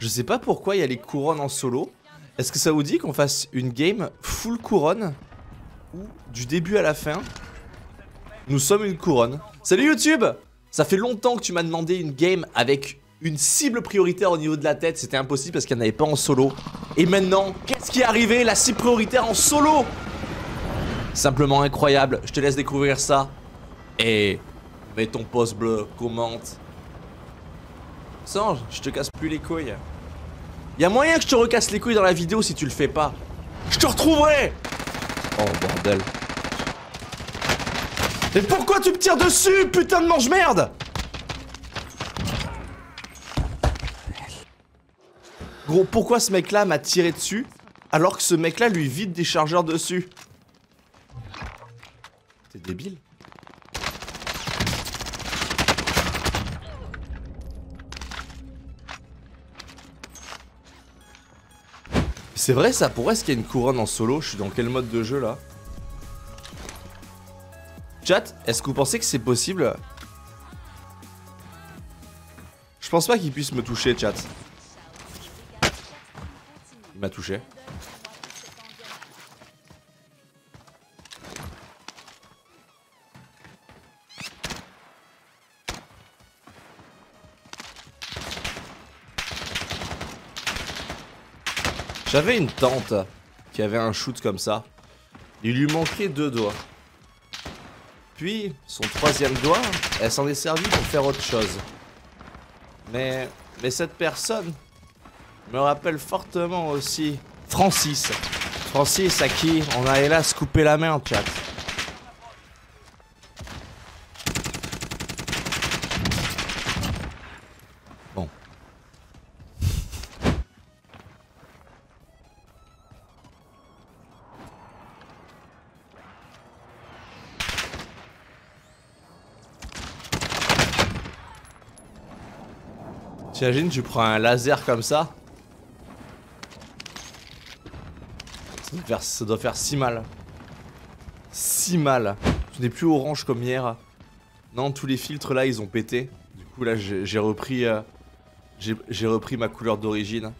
Je sais pas pourquoi il y a les couronnes en solo. Est-ce que ça vous dit qu'on fasse une game full couronne Ou du début à la fin? Nous sommes une couronne. Salut YouTube Ça fait longtemps que tu m'as demandé une game avec une cible prioritaire au niveau de la tête. C'était impossible parce qu'il n'y en avait pas en solo. Et maintenant, qu'est-ce qui est arrivé? La cible prioritaire en solo Simplement incroyable. Je te laisse découvrir ça. Et mets ton post bleu, commente. Sange, je te casse plus les couilles. Y a moyen que je te recasse les couilles dans la vidéo si tu le fais pas. Je te retrouverai Oh bordel. Mais pourquoi tu me tires dessus, putain de mange-merde Gros, pourquoi ce mec-là m'a tiré dessus alors que ce mec-là lui vide des chargeurs dessus? T'es débile C'est vrai ça, pourquoi est-ce qu'il y a une couronne en solo? Je suis dans quel mode de jeu là? Chat, est-ce que vous pensez que c'est possible? Je pense pas qu'il puisse me toucher chat. Il m'a touché. J'avais une tante qui avait un shoot comme ça. Il lui manquait deux doigts. Puis, son troisième doigt, elle s'en est servie pour faire autre chose. Mais, mais cette personne me rappelle fortement aussi Francis. Francis à qui on a hélas coupé la main en chat. T'imagines, tu prends un laser comme ça ça doit, faire, si mal. Si mal. Tu n'es plus orange comme hier. Non, tous les filtres là, ils ont pété. Du coup, là, j'ai euh, repris ma couleur d'origine.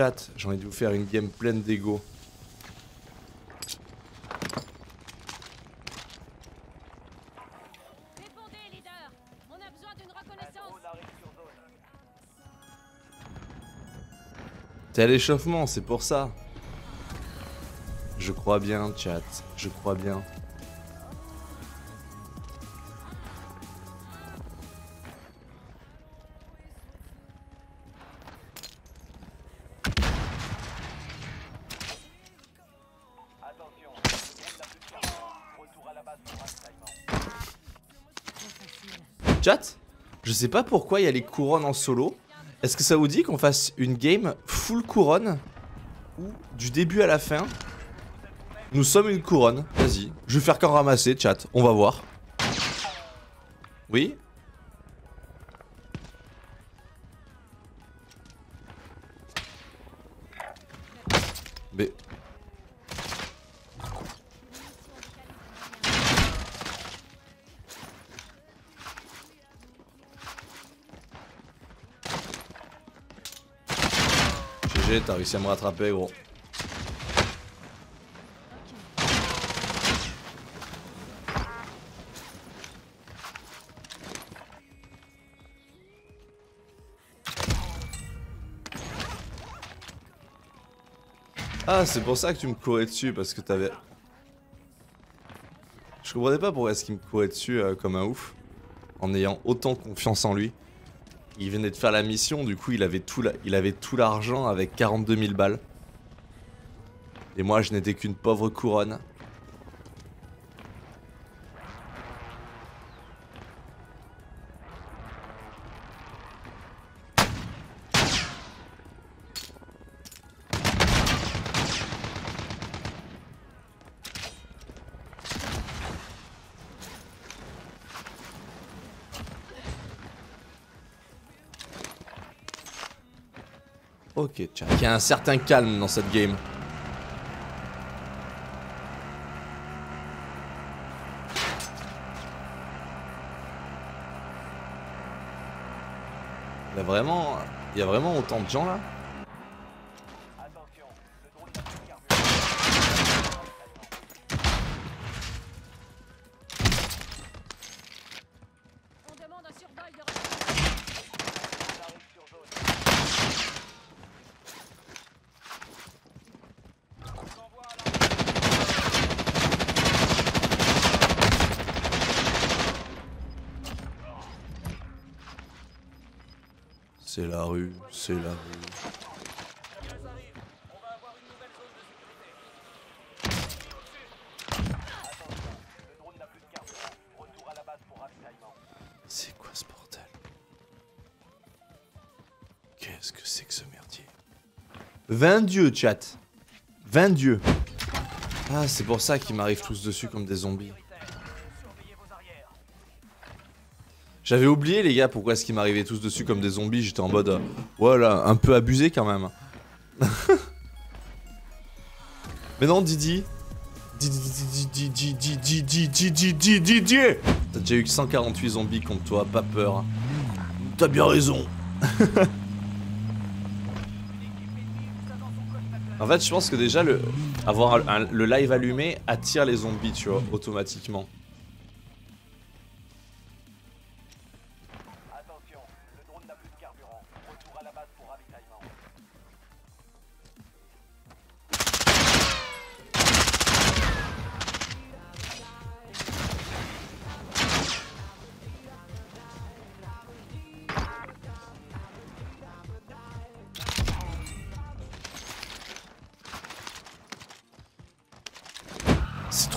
Chat, j'ai envie de vous faire une game pleine d'ego. T'es à l'échauffement, c'est pour ça. Je crois bien, chat. Je crois bien. Chat, je sais pas pourquoi il y a les couronnes en solo. Est-ce que ça vous dit qu'on fasse une game full couronne Ou du début à la fin? Nous sommes une couronne. Vas-y. Je vais faire qu'en ramasser, chat. On va voir. Oui? T'as réussi à me rattraper, gros. Ah, c'est pour ça que tu me courais dessus, parce que t'avais... Je comprenais pas pourquoi est-ce qu'il me courait dessus euh, comme un ouf, en ayant autant confiance en lui. Il venait de faire la mission, du coup il avait tout il avait tout l'argent avec 42 000 balles. Et moi je n'étais qu'une pauvre couronne. Il y a un certain calme dans cette game. Il y a vraiment, il y a vraiment autant de gens là? C'est la rue, c'est la rue. C'est quoi ce bordel? Qu'est-ce que c'est que ce merdier? 20 dieux, chat 20 dieux Ah, c'est pour ça qu'ils m'arrivent tous dessus comme des zombies. J'avais oublié, les gars, pourquoi est-ce qu'ils m'arrivaient tous dessus comme des zombies. J'étais en mode, euh, voilà, un peu abusé quand même. Mais non, Didi. Didi, Didi, Didi, Didi, Didi, Didi, Didi, Didi. T'as déjà eu que 148 zombies contre toi, pas peur. T'as bien raison. en fait, je pense que déjà, le, avoir un- le live allumé attire les zombies, tu vois, automatiquement.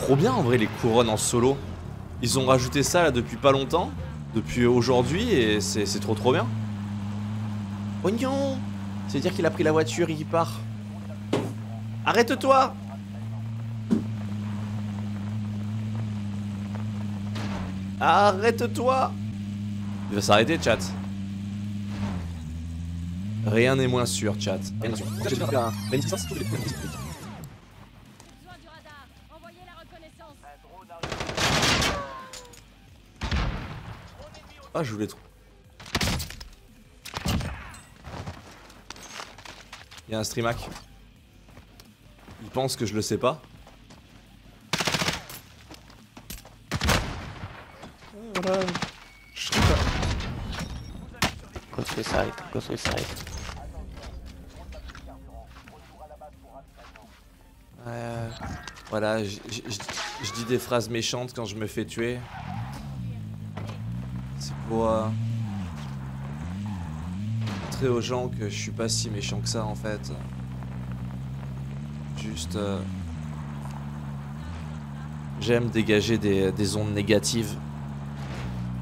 Trop bien en vrai les couronnes en solo. Ils ont rajouté ça là depuis pas longtemps, depuis aujourd'hui et c'est trop trop bien. Oignon Ça veut dire qu'il a pris la voiture et qu'il part. Arrête-toi Arrête-toi Il va s'arrêter chat. Rien n'est moins sûr chat. Rien Ah, je voulais trop. Il y a un streamac. Il pense que je le sais pas. Je serais pas. Go suicide, go suicide. Euh, voilà, je dis des phrases méchantes quand je me fais tuer. Pour montrer aux gens que je suis pas si méchant que ça en fait. Juste. euh, J'aime dégager des, des ondes négatives.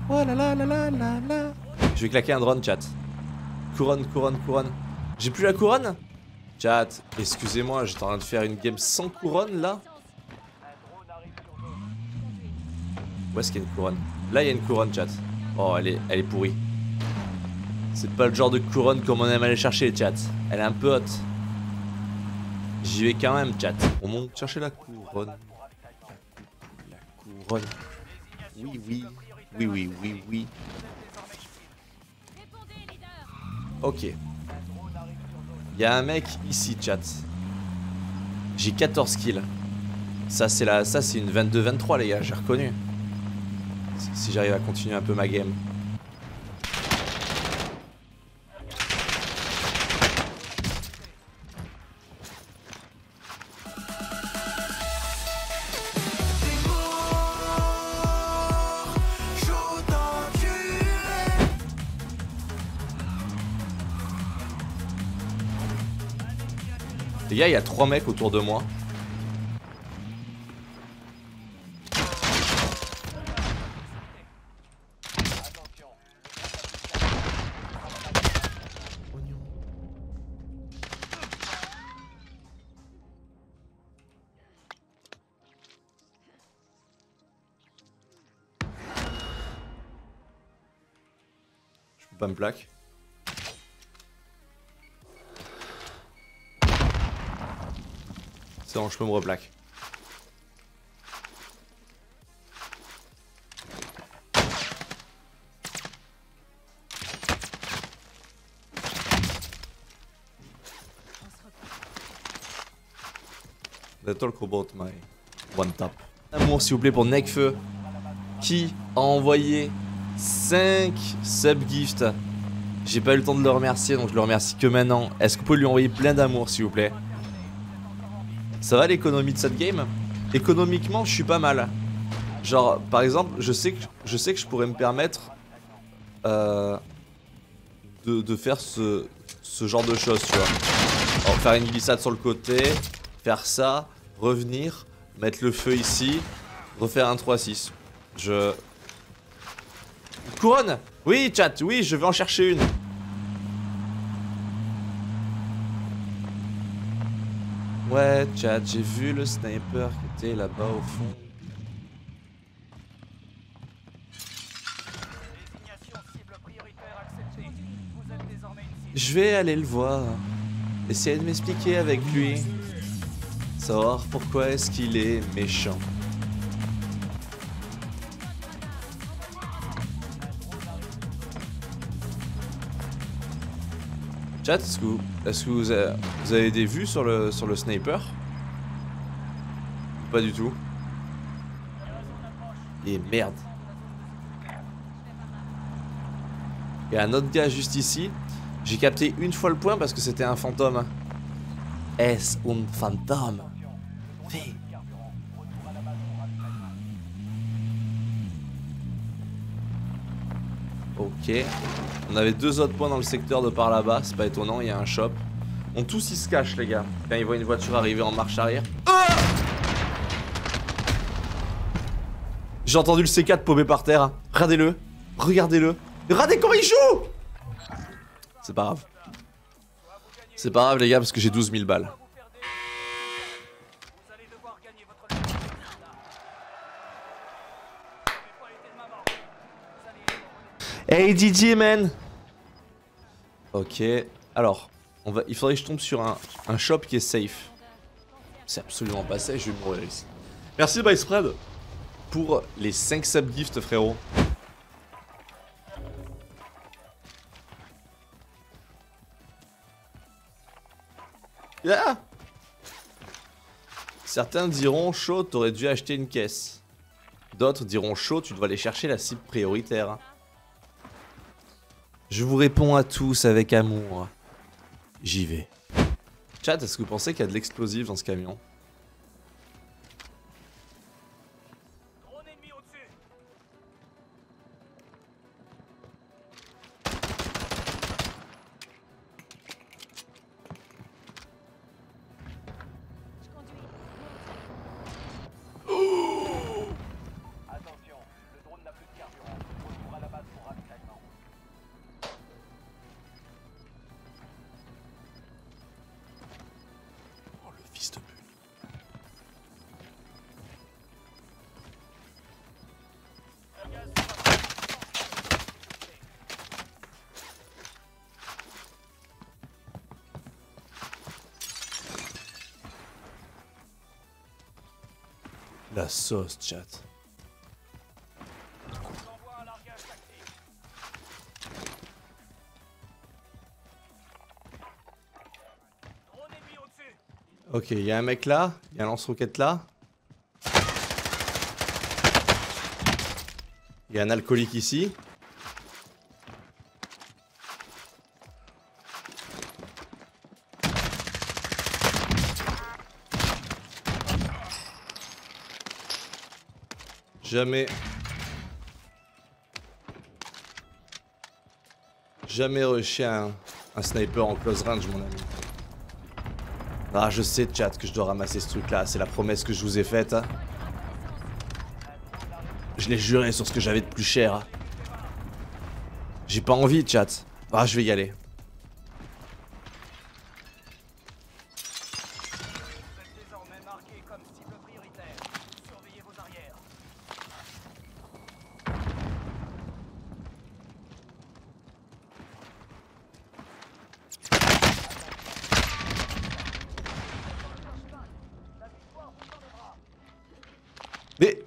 Oh là là là là là là. Je vais claquer un drone, chat. Couronne, couronne, couronne. J'ai plus la couronne? Chat, excusez-moi, j'étais en train de faire une game sans couronne là. Où est-ce qu'il y a une couronne? Là, il y a une couronne, chat. Oh, elle est, elle est pourrie. C'est pas le genre de couronne comme on aime aller chercher, chat. Elle est un peu haute. J'y vais quand même, chat. On monte chercher la couronne. La couronne. Oui, oui. Oui, oui, oui, oui. Ok. Il y a un mec ici, chat. J'ai 14 kills. Ça, c'est la... ça, c'est une 22-23, les gars, j'ai reconnu. Si- j'arrive à continuer un peu ma game. Les gars, il y a trois mecs autour de moi. pas plaque. C'est bon, je peux me replaque. Talk about my one tap. Amour s'il vous plaît pour Necfeu qui a envoyé 5 sub-gifts. J'ai pas eu le temps de le remercier donc je le remercie que maintenant. Est-ce que vous pouvez lui envoyer plein d'amour s'il vous plaît? Ça va l'économie de cette game? Économiquement je suis pas mal. Genre par exemple je sais que je, sais que je pourrais me permettre euh, de, faire ce, genre de choses tu vois. Faire une glissade sur le côté, faire ça, revenir, mettre le feu ici, refaire un 3-6. Je... Couronne Oui, chat, oui, je vais en chercher une. Ouais, chat, j'ai vu le sniper qui était là-bas au fond. Je vais aller le voir. Essayer de m'expliquer avec lui. Savoir pourquoi est-ce qu'il est méchant. Chat, est-ce que, vous, que avez, des vues sur le, sniper? Pas du tout. Et merde. Il y a un autre gars juste ici. J'ai capté une fois le point parce que c'était un fantôme. Es un fantôme? Ok. On avait deux autres points dans le secteur de par là-bas. C'est pas étonnant, il y a un shop. On tous ils se cachent les gars. Quand ils voient une voiture arriver en marche arrière. Ah J'ai entendu le C4 paumer par terre. Regardez-le. Regardez-le. Regardez comment il joue C'est pas grave. C'est pas grave les gars parce que j'ai 12 000 balles. Vous faire des... Vous allez devoir gagner votre vie. Mais pas été de maman. Vous allez Hey DJ man Ok, alors, il faudrait que je tombe sur un, shop qui est safe. C'est absolument pas safe, je vais mourir ici. Merci Byspread pour les 5 sub-gifts frérot. Certains diront chaud, t'aurais dû acheter une caisse. D'autres diront chaud, tu dois aller chercher la cible prioritaire. Je vous réponds à tous avec amour. J'y vais. Chat, est-ce que vous pensez qu'il y a de l'explosif dans ce camion? La sauce, chat. Ok, il y a un mec là, il y a un lance-roquette là. Il y a un alcoolique ici. Jamais. Jamais rushé un, sniper en close range, mon ami. Ah, je sais, chat, que je dois ramasser ce truc-là. C'est la promesse que je vous ai faite. hein. Je l'ai juré sur ce que j'avais de plus cher. hein. J'ai pas envie, chat. Ah, je vais y aller. The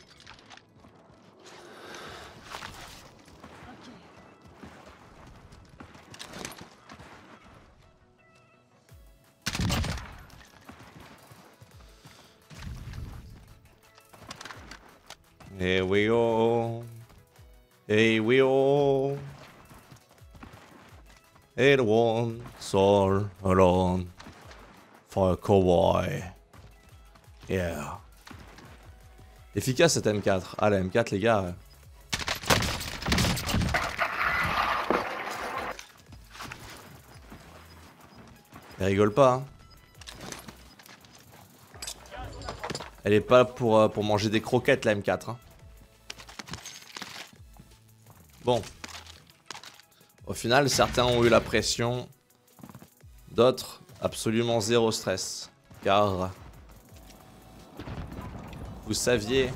Here we go. Here we go. It won't soar, run, for Kawhi. Yeah. Efficace cette M4. Ah la M4 les gars. euh. Elle rigole pas. hein. Elle est pas pour, euh, pour manger des croquettes la M4. hein. Bon. Au final, certains ont eu la pression. D'autres, absolument zéro stress. Car vous saviez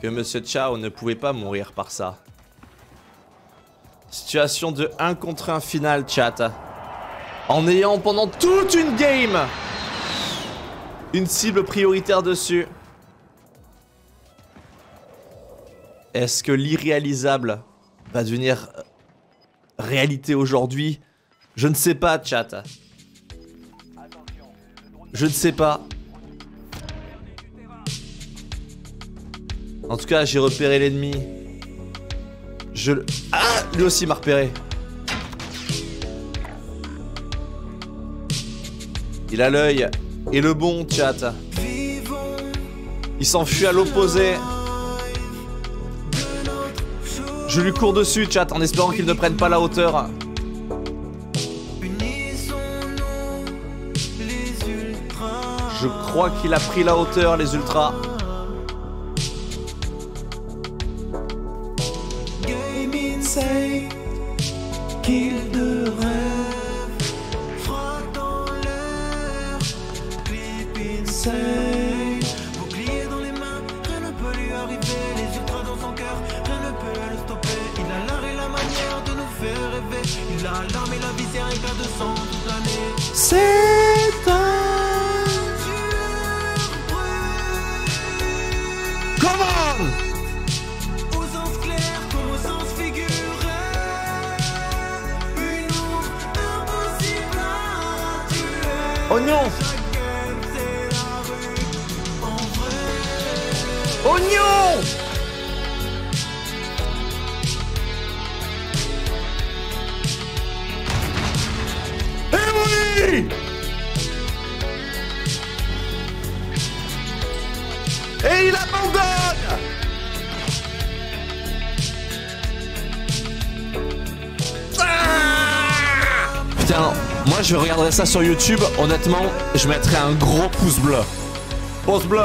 que Monsieur Chao ne pouvait pas mourir par ça. Situation de 1 contre 1 final, chat. En ayant pendant toute une game une cible prioritaire dessus. Est-ce que l'irréalisable va devenir euh, réalité aujourd'hui? Je ne sais pas, chat. Je ne sais pas. En tout cas, j'ai repéré l'ennemi. Je le... Ah Lui aussi m'a repéré. Il a l'œil. Et le bon, chat. Il s'enfuit à l'opposé. Je lui cours dessus, chat, en espérant qu'il ne prenne pas la hauteur. Je crois qu'il a pris la hauteur, les ultras. C'est un... On au sens clair comme au sens figuré. Une ombre impossible à tuer. Oignon je regarderai ça sur YouTube, honnêtement, je mettrai un gros pouce bleu. Pouce bleu